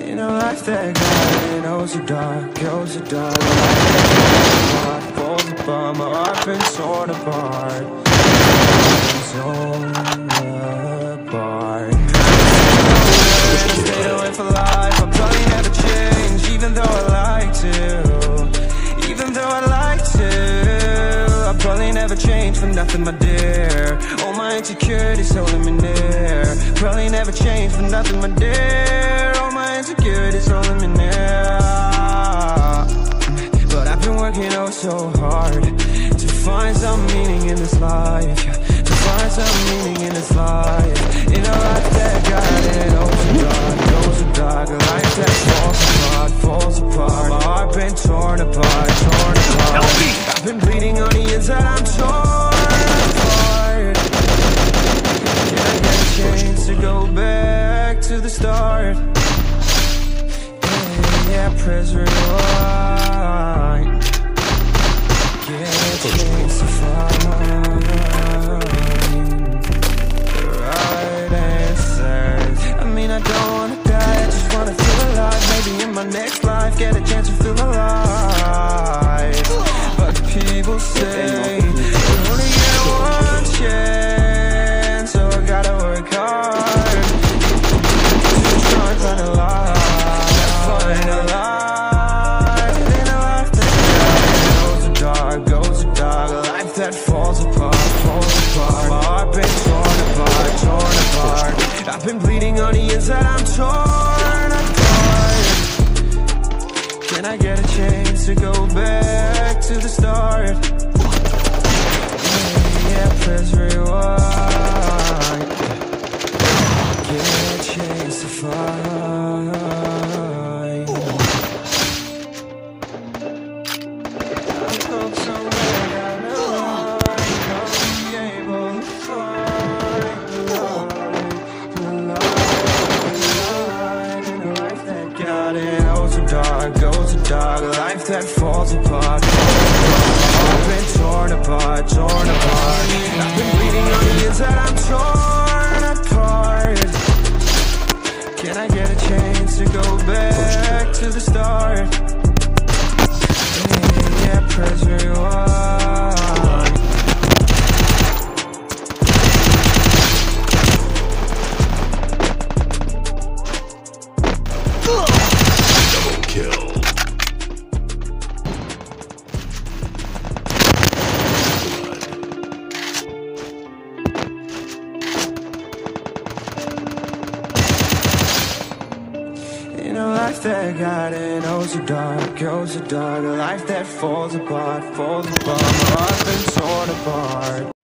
In a life that got it, oh so dark, oh so dark. Heart falls apart, my heart been torn apart nothing, my dear. All my insecurities holding me near. Probably never change for nothing, my dear. All my insecurities holding me near. But I've been working oh so hard To find some meaning in this life. To find some meaning in this life. In a life that got it oh next life, get a chance to feel alive. But people say, you only get one chance oh, So I gotta work hard. Find a life Find a life. In a life that goes dark, goes dark. A life that falls apart, falls apart. My heart torn apart, torn apart. I've been bleeding on the inside, I'm torn Can I get a chance to go so dark, oh so dark, life that falls apart. I've been torn apart, torn apart. I've been bleeding on the inside, I'm torn apart. Can I get a chance to go back to the start? A life that got it oh so dark, oh so dark A life that falls apart, falls apart. Heart's been torn apart